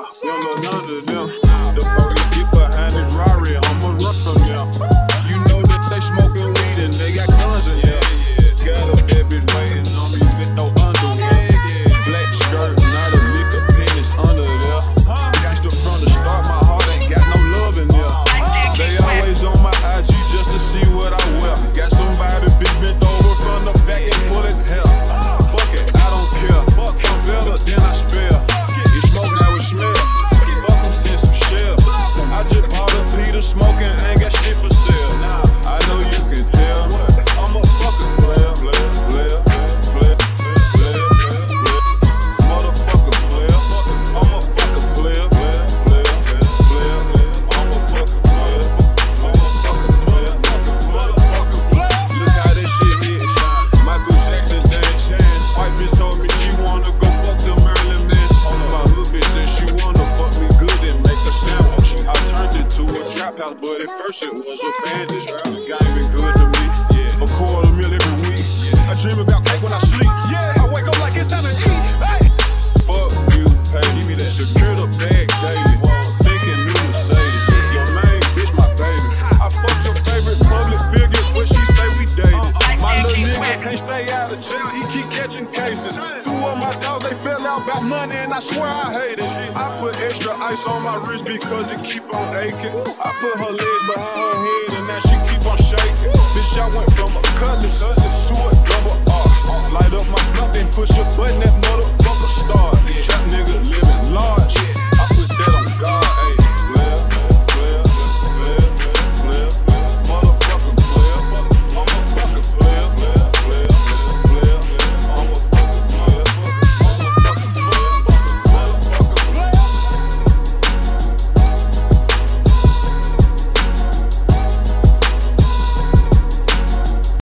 yeah. You don't know them. The fuck get behind this Rari, I'ma rush them, yeah. smoking, nigga. but at first it was a bandage. Got even good. Can't stay out of jail, he keep catching cases. Two of my dogs, they fell out about money, and I swear I hate it. I put extra ice on my wrist because it keep on aching. I put her leg behind her head,